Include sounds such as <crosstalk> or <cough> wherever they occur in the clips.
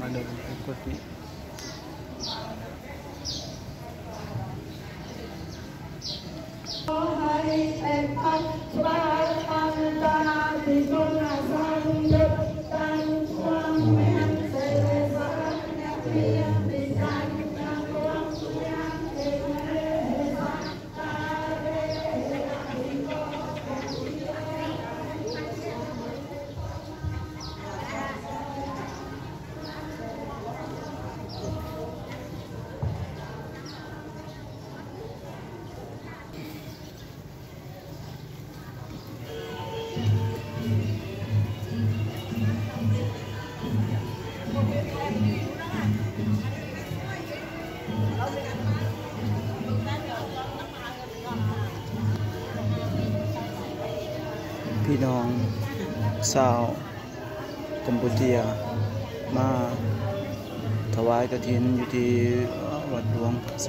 ಮಾಡೋದು ಕೊಟ್ಟು Thank you. พี่น้องชาวกัมพูชีมาถวายกระถินอยู่ที่วัดหลวงเซ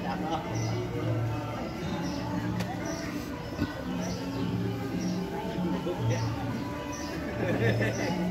Yeah. <laughs>